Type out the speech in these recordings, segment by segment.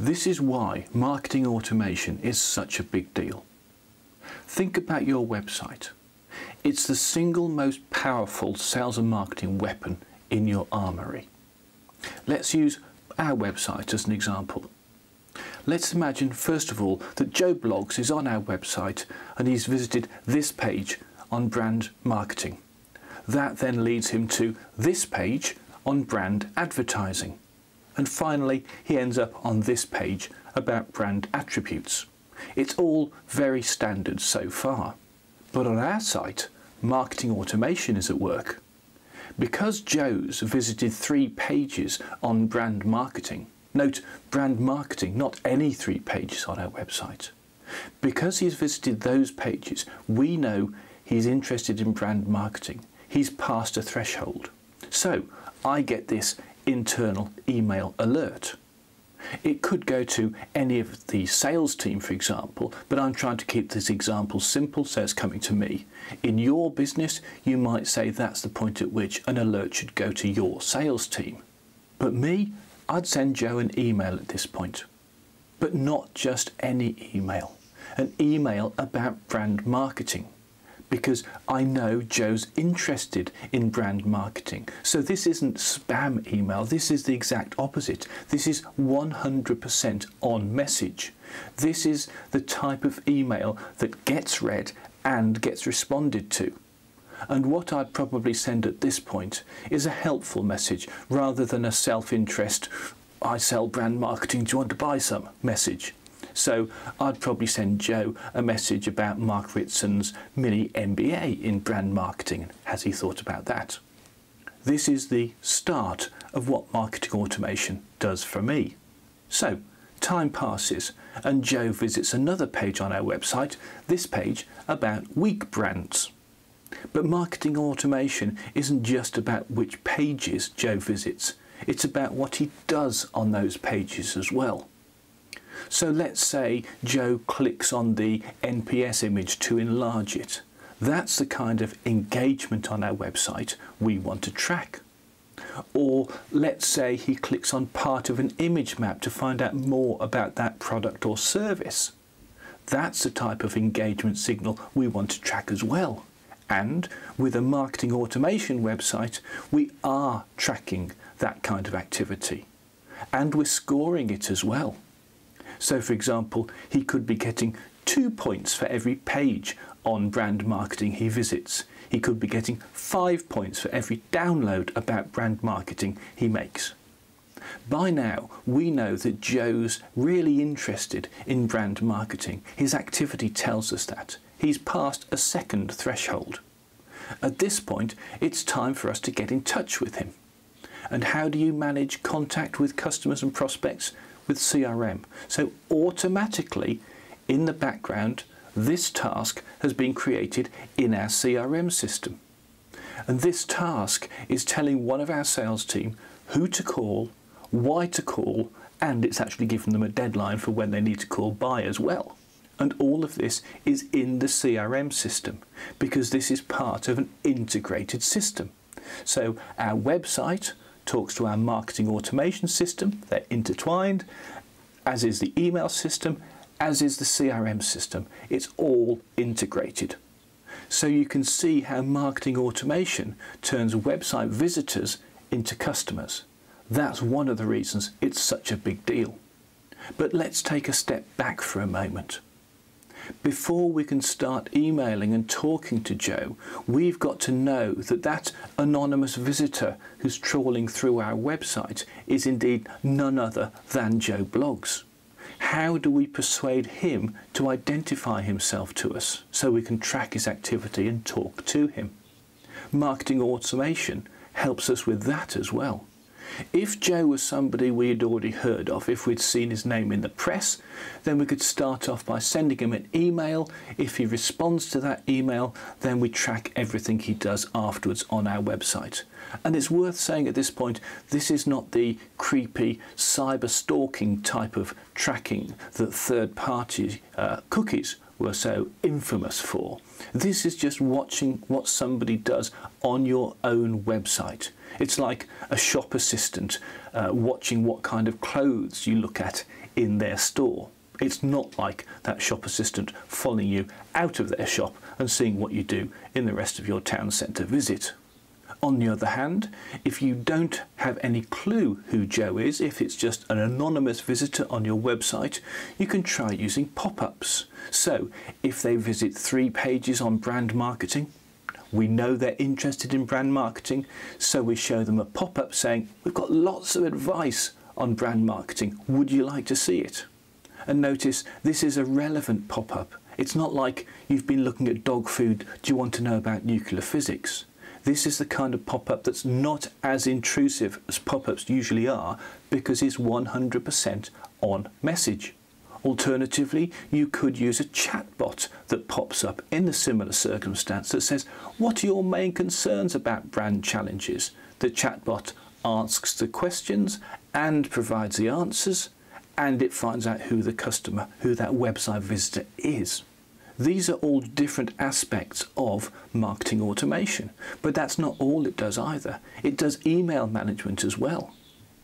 This is why marketing automation is such a big deal. Think about your website. It's the single most powerful sales and marketing weapon in your armory. Let's use our website as an example. Let's imagine first of all that Joe Bloggs is on our website and he's visited this page on brand marketing. That then leads him to this page on brand advertising. And finally, he ends up on this page about brand attributes. It's all very standard so far. But on our site, marketing automation is at work. Because Joe's visited three pages on brand marketing, note brand marketing, not any three pages on our website. Because he's visited those pages, we know he's interested in brand marketing. He's passed a threshold. So I get this internal email alert. It could go to any of the sales team, for example, but I'm trying to keep this example simple so it's coming to me. In your business, you might say that's the point at which an alert should go to your sales team. But me, I'd send Joe an email at this point. But not just any email, an email about brand marketing because I know Joe's interested in brand marketing. So this isn't spam email, this is the exact opposite. This is 100% on message. This is the type of email that gets read and gets responded to. And what I'd probably send at this point is a helpful message rather than a self interest, I sell brand marketing, do you want to buy some message. So I'd probably send Joe a message about Mark Ritson's mini MBA in brand marketing. Has he thought about that? This is the start of what marketing automation does for me. So time passes and Joe visits another page on our website, this page about weak brands. But marketing automation isn't just about which pages Joe visits, it's about what he does on those pages as well. So let's say Joe clicks on the NPS image to enlarge it. That's the kind of engagement on our website we want to track. Or let's say he clicks on part of an image map to find out more about that product or service. That's the type of engagement signal we want to track as well. And with a marketing automation website, we are tracking that kind of activity. And we're scoring it as well. So, for example, he could be getting two points for every page on brand marketing he visits. He could be getting five points for every download about brand marketing he makes. By now, we know that Joe's really interested in brand marketing. His activity tells us that. He's passed a second threshold. At this point, it's time for us to get in touch with him. And how do you manage contact with customers and prospects? With CRM. So automatically in the background, this task has been created in our CRM system. And this task is telling one of our sales team who to call, why to call, and it's actually given them a deadline for when they need to call by as well. And all of this is in the CRM system because this is part of an integrated system. So our website talks to our marketing automation system. They're intertwined, as is the email system, as is the CRM system. It's all integrated. So you can see how marketing automation turns website visitors into customers. That's one of the reasons it's such a big deal. But let's take a step back for a moment. Before we can start emailing and talking to Joe, we've got to know that that anonymous visitor who's trawling through our website is indeed none other than Joe Bloggs. How do we persuade him to identify himself to us so we can track his activity and talk to him? Marketing automation helps us with that as well. If Joe was somebody we had already heard of, if we'd seen his name in the press, then we could start off by sending him an email. If he responds to that email, then we track everything he does afterwards on our website. And it's worth saying at this point, this is not the creepy cyber stalking type of tracking that third party uh, cookies were so infamous for. This is just watching what somebody does on your own website. It's like a shop assistant uh, watching what kind of clothes you look at in their store. It's not like that shop assistant following you out of their shop and seeing what you do in the rest of your town centre visit. On the other hand, if you don't have any clue who Joe is, if it's just an anonymous visitor on your website, you can try using pop ups. So, if they visit three pages on brand marketing, we know they're interested in brand marketing, so we show them a pop up saying, We've got lots of advice on brand marketing. Would you like to see it? And notice this is a relevant pop up. It's not like you've been looking at dog food, do you want to know about nuclear physics? This is the kind of pop up that's not as intrusive as pop ups usually are because it's 100% on message. Alternatively, you could use a chatbot that pops up in a similar circumstance that says, What are your main concerns about brand challenges? The chatbot asks the questions and provides the answers, and it finds out who the customer, who that website visitor is. These are all different aspects of marketing automation, but that's not all it does either. It does email management as well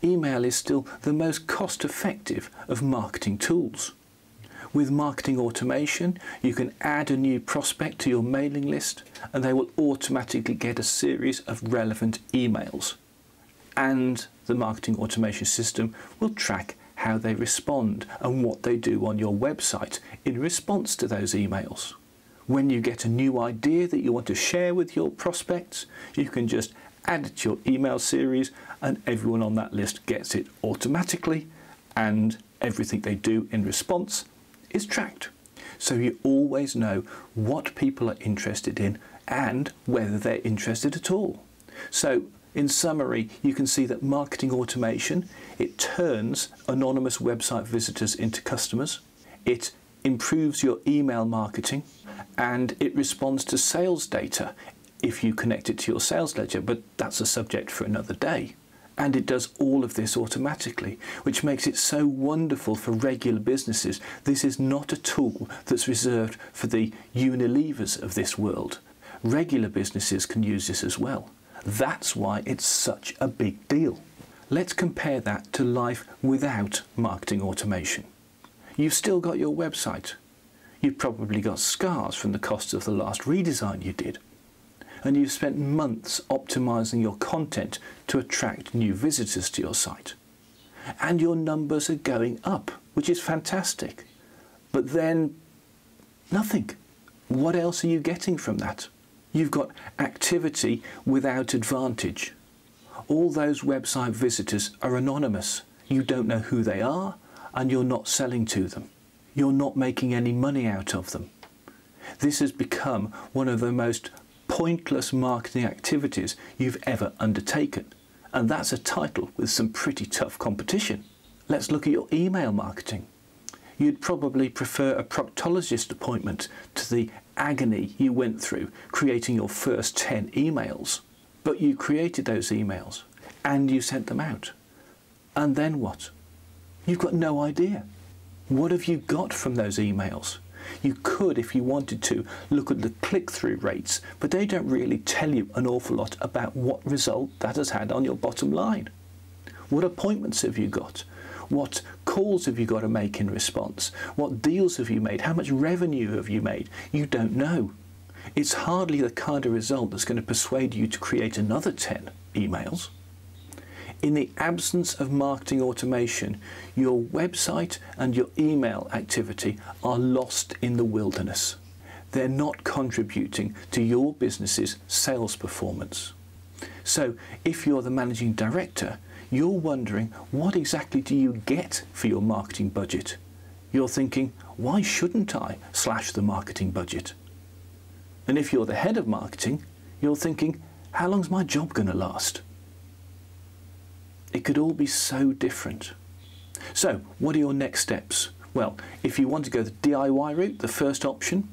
email is still the most cost effective of marketing tools. With marketing automation, you can add a new prospect to your mailing list and they will automatically get a series of relevant emails. And the marketing automation system will track how they respond and what they do on your website in response to those emails. When you get a new idea that you want to share with your prospects, you can just add it to your email series and everyone on that list gets it automatically and everything they do in response is tracked. So you always know what people are interested in and whether they're interested at all. So in summary, you can see that marketing automation, it turns anonymous website visitors into customers. It improves your email marketing and it responds to sales data if you connect it to your sales ledger, but that's a subject for another day. And it does all of this automatically, which makes it so wonderful for regular businesses. This is not a tool that's reserved for the Unilevers of this world. Regular businesses can use this as well. That's why it's such a big deal. Let's compare that to life without marketing automation. You've still got your website. You've probably got scars from the cost of the last redesign you did and you've spent months optimizing your content to attract new visitors to your site. And your numbers are going up, which is fantastic. But then, nothing. What else are you getting from that? You've got activity without advantage. All those website visitors are anonymous. You don't know who they are, and you're not selling to them. You're not making any money out of them. This has become one of the most pointless marketing activities you've ever undertaken. And that's a title with some pretty tough competition. Let's look at your email marketing. You'd probably prefer a proctologist appointment to the agony you went through creating your first 10 emails. But you created those emails and you sent them out. And then what? You've got no idea. What have you got from those emails? You could, if you wanted to, look at the click through rates, but they don't really tell you an awful lot about what result that has had on your bottom line. What appointments have you got? What calls have you got to make in response? What deals have you made? How much revenue have you made? You don't know. It's hardly the kind of result that's going to persuade you to create another 10 emails. In the absence of marketing automation, your website and your email activity are lost in the wilderness. They're not contributing to your business's sales performance. So, if you're the managing director, you're wondering what exactly do you get for your marketing budget? You're thinking, why shouldn't I slash the marketing budget? And if you're the head of marketing, you're thinking, how long's my job going to last? It could all be so different. So, what are your next steps? Well, if you want to go the DIY route, the first option,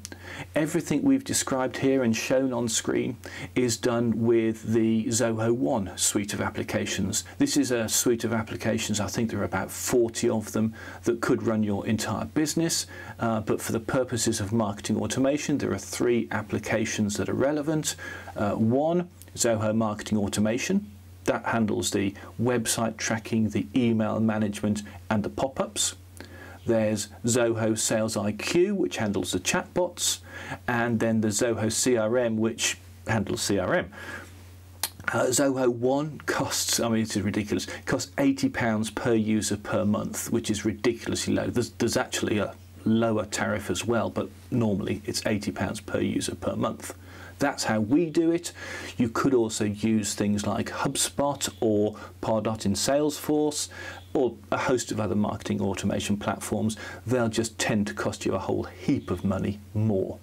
everything we've described here and shown on screen is done with the Zoho One suite of applications. This is a suite of applications, I think there are about 40 of them that could run your entire business, uh, but for the purposes of marketing automation, there are three applications that are relevant. Uh, one, Zoho Marketing Automation, That handles the website tracking, the email management, and the pop ups. There's Zoho Sales IQ, which handles the chatbots, and then the Zoho CRM, which handles CRM. Uh, Zoho One costs, I mean, it is ridiculous, it costs £80 per user per month, which is ridiculously low. There's, there's actually a lower tariff as well, but normally it's £80 per user per month. That's how we do it. You could also use things like HubSpot or Pardot in Salesforce or a host of other marketing automation platforms. They'll just tend to cost you a whole heap of money more.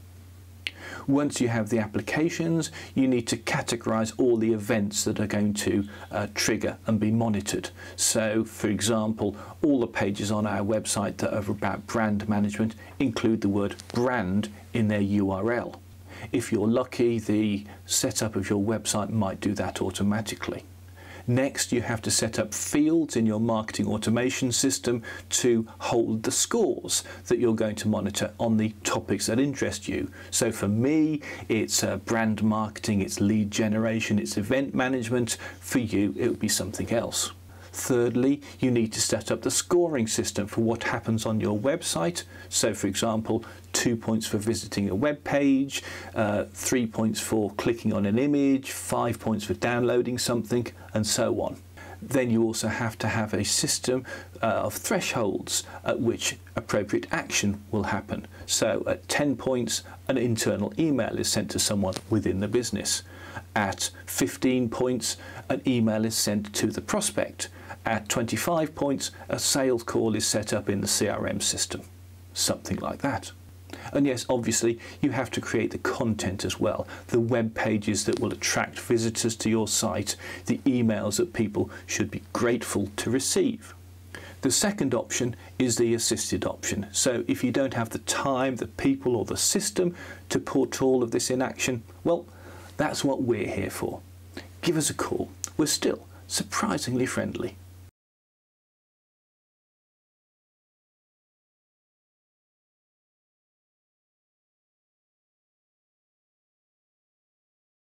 Once you have the applications, you need to categorize all the events that are going to uh, trigger and be monitored. So, for example, all the pages on our website that are about brand management include the word brand in their URL. If you're lucky, the setup of your website might do that automatically. Next, you have to set up fields in your marketing automation system to hold the scores that you're going to monitor on the topics that interest you. So for me, it's uh, brand marketing, it's lead generation, it's event management. For you, it would be something else. Thirdly, you need to set up the scoring system for what happens on your website. So, for example, two points for visiting a web page, uh, three points for clicking on an image, five points for downloading something, and so on. Then you also have to have a system uh, of thresholds at which appropriate action will happen. So, at 10 points, an internal email is sent to someone within the business. At 15 points, an email is sent to the prospect. At 25 points, a sales call is set up in the CRM system. Something like that. And yes, obviously, you have to create the content as well the web pages that will attract visitors to your site, the emails that people should be grateful to receive. The second option is the assisted option. So if you don't have the time, the people, or the system to put all of this in action, well, that's what we're here for. Give us a call. We're still surprisingly friendly.